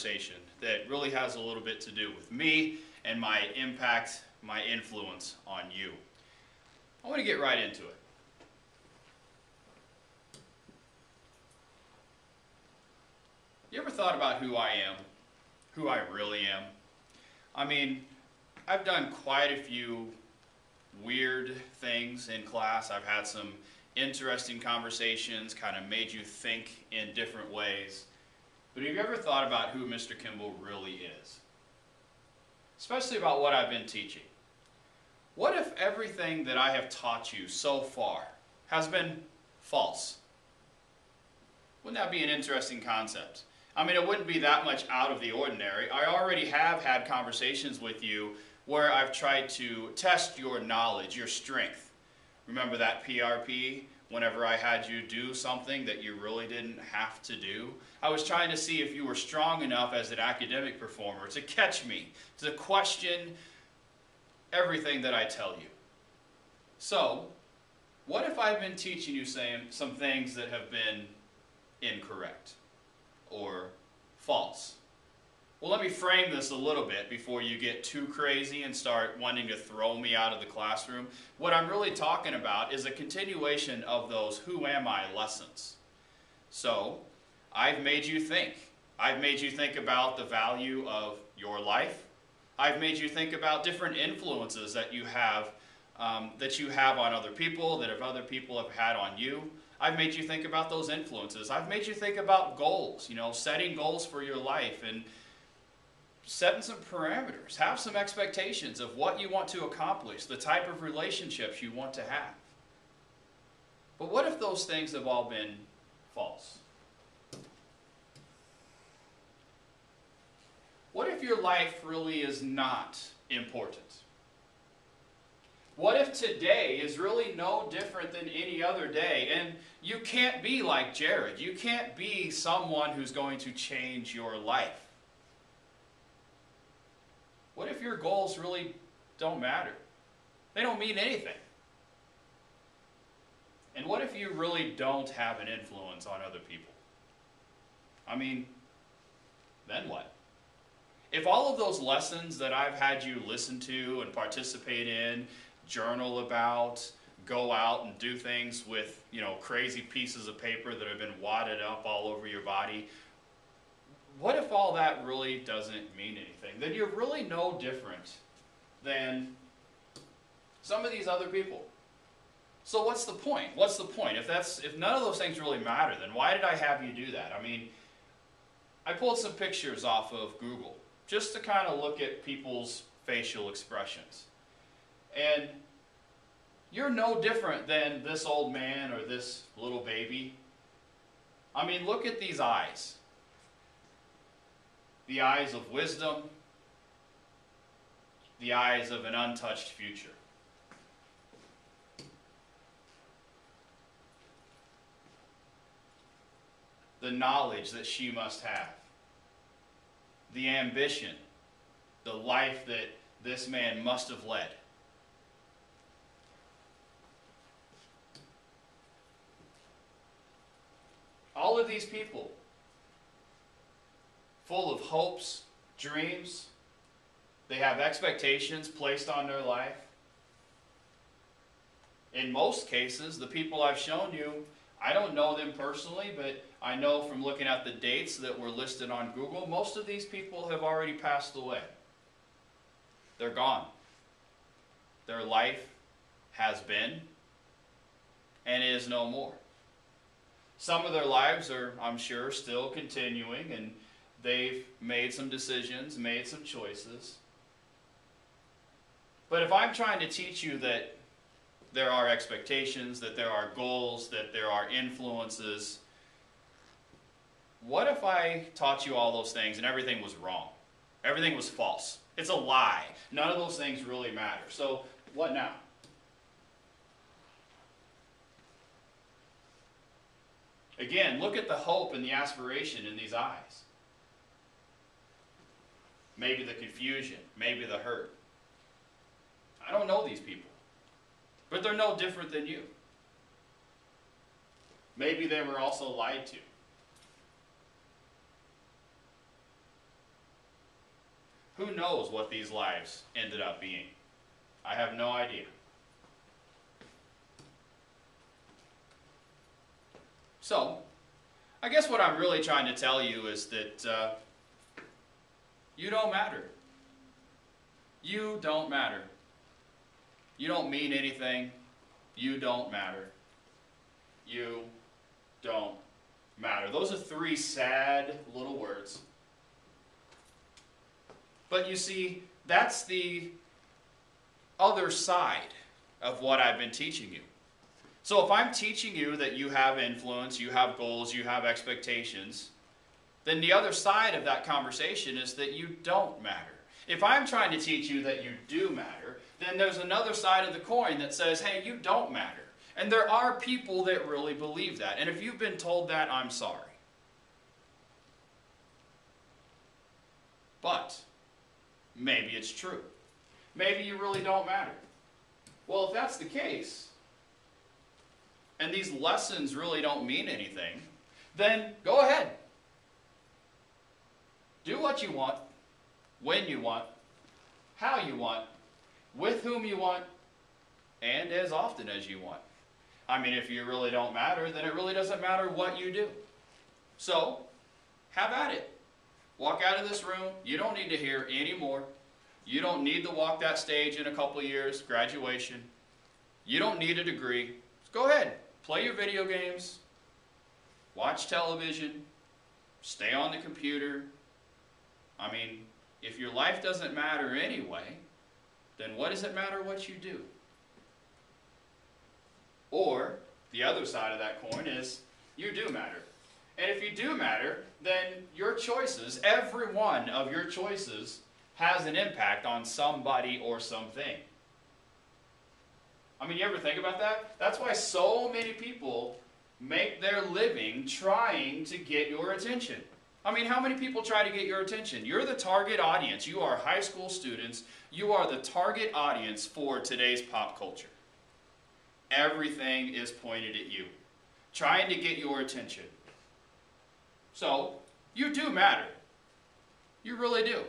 conversation that really has a little bit to do with me and my impact, my influence on you. I want to get right into it. You ever thought about who I am? Who I really am? I mean, I've done quite a few weird things in class. I've had some interesting conversations, kind of made you think in different ways. But have you ever thought about who Mr. Kimble really is? Especially about what I've been teaching. What if everything that I have taught you so far has been false? Wouldn't that be an interesting concept? I mean, it wouldn't be that much out of the ordinary. I already have had conversations with you where I've tried to test your knowledge, your strength. Remember that PRP? Whenever I had you do something that you really didn't have to do, I was trying to see if you were strong enough as an academic performer to catch me, to question everything that I tell you. So, what if I've been teaching you some, some things that have been incorrect or false? Well, let me frame this a little bit before you get too crazy and start wanting to throw me out of the classroom. What I'm really talking about is a continuation of those who am I lessons. So, I've made you think. I've made you think about the value of your life. I've made you think about different influences that you have um, that you have on other people, that other people have had on you. I've made you think about those influences. I've made you think about goals, you know, setting goals for your life and setting some parameters, have some expectations of what you want to accomplish, the type of relationships you want to have. But what if those things have all been false? What if your life really is not important? What if today is really no different than any other day? And you can't be like Jared. You can't be someone who's going to change your life. What if your goals really don't matter? They don't mean anything. And what if you really don't have an influence on other people? I mean, then what? If all of those lessons that I've had you listen to and participate in, journal about, go out and do things with, you know, crazy pieces of paper that have been wadded up all over your body, what if all that really doesn't mean anything? Then you're really no different than some of these other people. So what's the point? What's the point? If that's if none of those things really matter, then why did I have you do that? I mean, I pulled some pictures off of Google just to kind of look at people's facial expressions. And you're no different than this old man or this little baby. I mean, look at these eyes the eyes of wisdom, the eyes of an untouched future. The knowledge that she must have, the ambition, the life that this man must have led. All of these people full of hopes, dreams. They have expectations placed on their life. In most cases, the people I've shown you, I don't know them personally, but I know from looking at the dates that were listed on Google, most of these people have already passed away. They're gone. Their life has been and is no more. Some of their lives are, I'm sure, still continuing and They've made some decisions, made some choices. But if I'm trying to teach you that there are expectations, that there are goals, that there are influences, what if I taught you all those things and everything was wrong? Everything was false. It's a lie. None of those things really matter. So, what now? Again, look at the hope and the aspiration in these eyes maybe the confusion, maybe the hurt. I don't know these people, but they're no different than you. Maybe they were also lied to. Who knows what these lives ended up being? I have no idea. So, I guess what I'm really trying to tell you is that uh, you don't matter. You don't matter. You don't mean anything. You don't matter. You don't matter. Those are three sad little words. But you see, that's the other side of what I've been teaching you. So if I'm teaching you that you have influence, you have goals, you have expectations, then the other side of that conversation is that you don't matter. If I'm trying to teach you that you do matter, then there's another side of the coin that says, hey, you don't matter. And there are people that really believe that. And if you've been told that, I'm sorry. But maybe it's true. Maybe you really don't matter. Well, if that's the case, and these lessons really don't mean anything, then go ahead. Do what you want, when you want, how you want, with whom you want, and as often as you want. I mean, if you really don't matter, then it really doesn't matter what you do. So, have at it. Walk out of this room. You don't need to hear any more. You don't need to walk that stage in a couple years, graduation. You don't need a degree. Just go ahead. Play your video games. Watch television. Stay on the computer. I mean, if your life doesn't matter anyway, then what does it matter what you do? Or, the other side of that coin is, you do matter. And if you do matter, then your choices, every one of your choices, has an impact on somebody or something. I mean, you ever think about that? That's why so many people make their living trying to get your attention. I mean, how many people try to get your attention? You're the target audience. You are high school students. You are the target audience for today's pop culture. Everything is pointed at you, trying to get your attention. So, you do matter. You really do.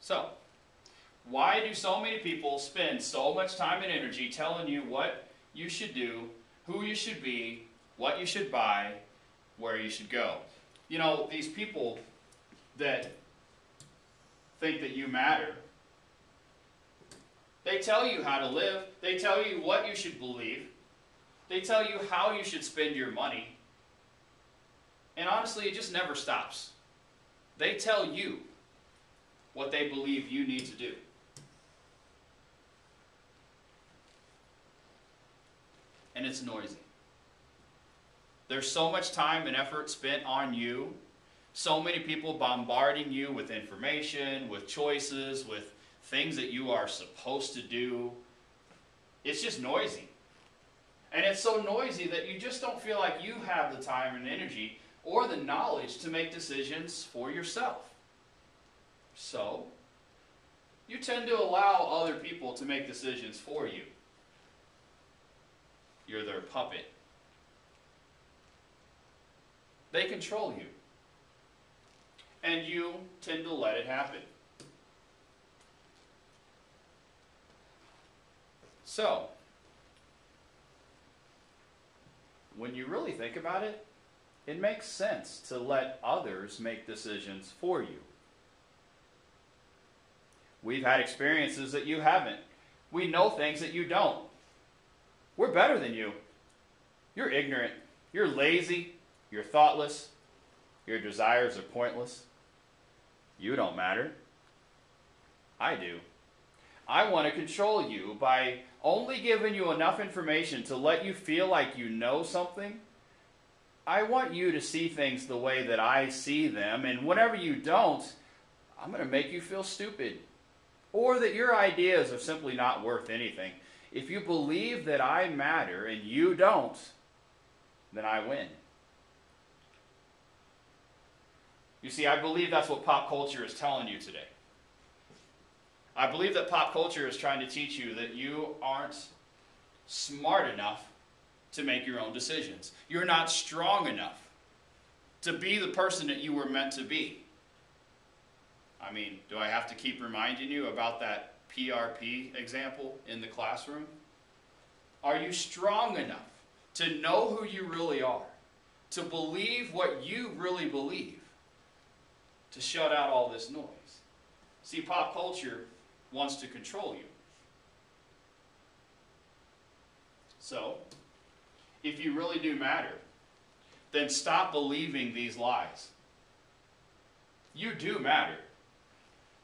So, why do so many people spend so much time and energy telling you what you should do, who you should be, what you should buy, where you should go? You know, these people that think that you matter, they tell you how to live, they tell you what you should believe, they tell you how you should spend your money. And honestly, it just never stops. They tell you what they believe you need to do. And it's noisy. There's so much time and effort spent on you, so many people bombarding you with information, with choices, with things that you are supposed to do. It's just noisy. And it's so noisy that you just don't feel like you have the time and energy or the knowledge to make decisions for yourself. So, you tend to allow other people to make decisions for you. You're their puppet. They control you. And you tend to let it happen. So, when you really think about it, it makes sense to let others make decisions for you. We've had experiences that you haven't. We know things that you don't. We're better than you. You're ignorant. You're lazy. You're thoughtless. Your desires are pointless. You don't matter. I do. I want to control you by only giving you enough information to let you feel like you know something. I want you to see things the way that I see them, and whenever you don't, I'm going to make you feel stupid or that your ideas are simply not worth anything. If you believe that I matter and you don't, then I win. You see, I believe that's what pop culture is telling you today. I believe that pop culture is trying to teach you that you aren't smart enough to make your own decisions. You're not strong enough to be the person that you were meant to be. I mean, do I have to keep reminding you about that PRP example in the classroom? Are you strong enough to know who you really are, to believe what you really believe, to shut out all this noise? See, pop culture wants to control you. So, if you really do matter, then stop believing these lies. You do matter.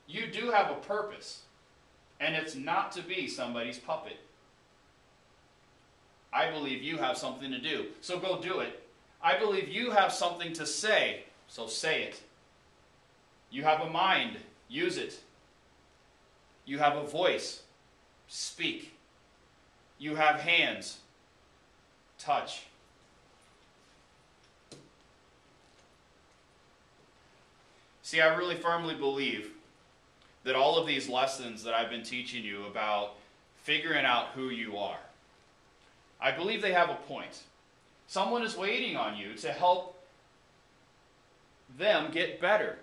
You do have a purpose, and it's not to be somebody's puppet. I believe you have something to do, so go do it. I believe you have something to say, so say it. You have a mind, use it. You have a voice, speak. You have hands, touch. See, I really firmly believe that all of these lessons that I've been teaching you about figuring out who you are, I believe they have a point. Someone is waiting on you to help them get better.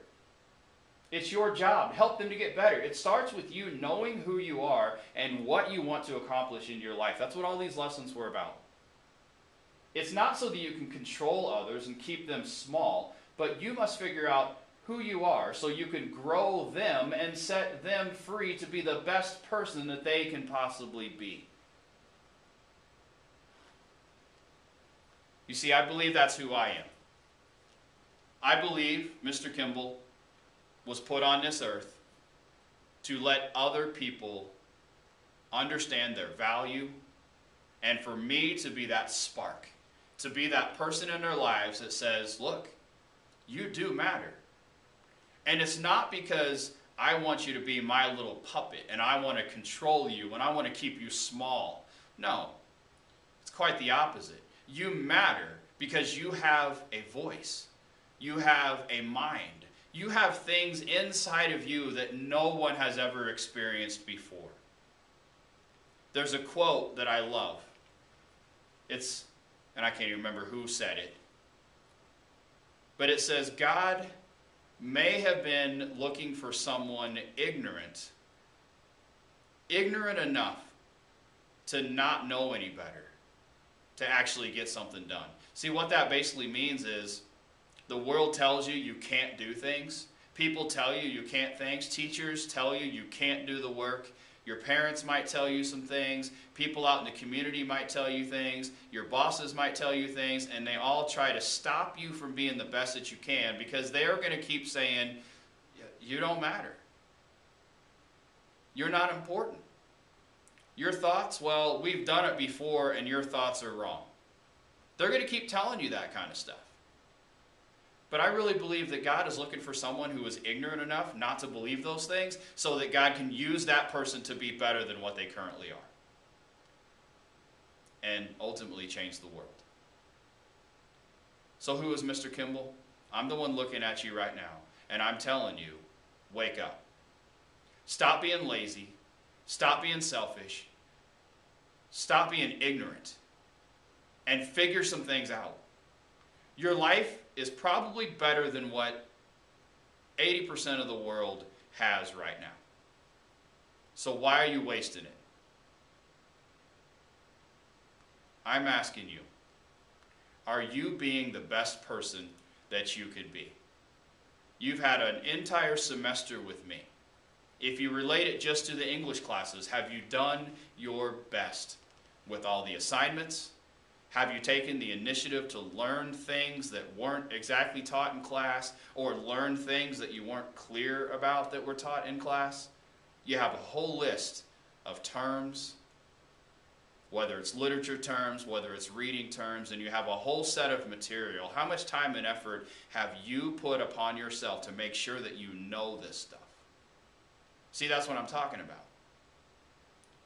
It's your job. Help them to get better. It starts with you knowing who you are and what you want to accomplish in your life. That's what all these lessons were about. It's not so that you can control others and keep them small, but you must figure out who you are so you can grow them and set them free to be the best person that they can possibly be. You see, I believe that's who I am. I believe Mr. Kimble was put on this earth to let other people understand their value and for me to be that spark, to be that person in their lives that says, Look, you do matter. And it's not because I want you to be my little puppet and I want to control you and I want to keep you small. No, it's quite the opposite. You matter because you have a voice, you have a mind, you have things inside of you that no one has ever experienced before. There's a quote that I love. It's, and I can't even remember who said it, but it says, God may have been looking for someone ignorant, ignorant enough to not know any better, to actually get something done. See, what that basically means is the world tells you you can't do things. People tell you you can't things. Teachers tell you you can't do the work. Your parents might tell you some things. People out in the community might tell you things. Your bosses might tell you things. And they all try to stop you from being the best that you can because they're going to keep saying, you don't matter. You're not important. Your thoughts, well, we've done it before and your thoughts are wrong. They're going to keep telling you that kind of stuff. But I really believe that God is looking for someone who is ignorant enough not to believe those things so that God can use that person to be better than what they currently are and ultimately change the world. So, who is Mr. Kimble? I'm the one looking at you right now, and I'm telling you wake up. Stop being lazy. Stop being selfish. Stop being ignorant. And figure some things out. Your life is probably better than what 80% of the world has right now. So why are you wasting it? I'm asking you, are you being the best person that you could be? You've had an entire semester with me. If you relate it just to the English classes, have you done your best with all the assignments, have you taken the initiative to learn things that weren't exactly taught in class or learn things that you weren't clear about that were taught in class? You have a whole list of terms, whether it's literature terms, whether it's reading terms, and you have a whole set of material. How much time and effort have you put upon yourself to make sure that you know this stuff? See, that's what I'm talking about.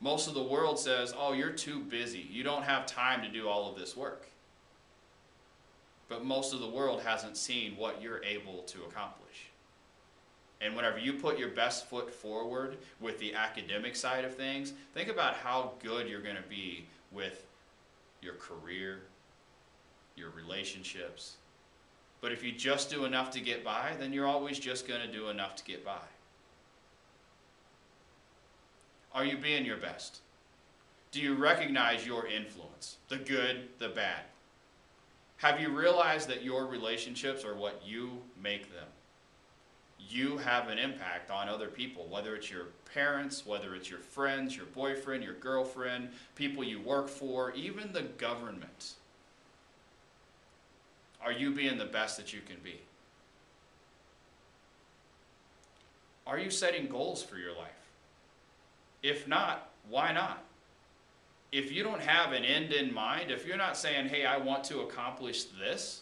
Most of the world says, oh, you're too busy. You don't have time to do all of this work. But most of the world hasn't seen what you're able to accomplish. And whenever you put your best foot forward with the academic side of things, think about how good you're going to be with your career, your relationships. But if you just do enough to get by, then you're always just going to do enough to get by. Are you being your best? Do you recognize your influence, the good, the bad? Have you realized that your relationships are what you make them? You have an impact on other people, whether it's your parents, whether it's your friends, your boyfriend, your girlfriend, people you work for, even the government. Are you being the best that you can be? Are you setting goals for your life? If not, why not? If you don't have an end in mind, if you're not saying, hey, I want to accomplish this,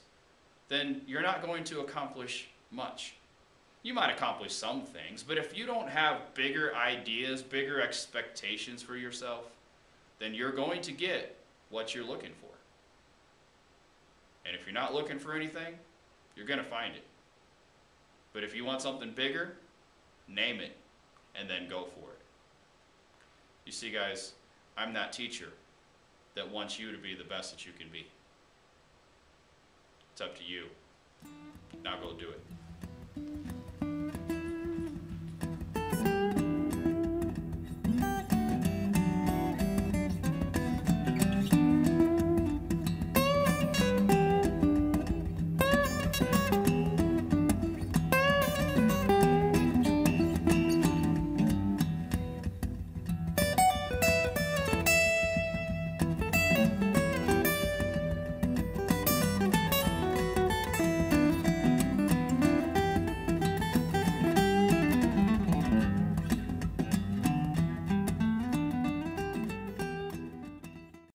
then you're not going to accomplish much. You might accomplish some things, but if you don't have bigger ideas, bigger expectations for yourself, then you're going to get what you're looking for. And if you're not looking for anything, you're going to find it. But if you want something bigger, name it and then go for it. You see, guys, I'm that teacher that wants you to be the best that you can be. It's up to you. Now go do it.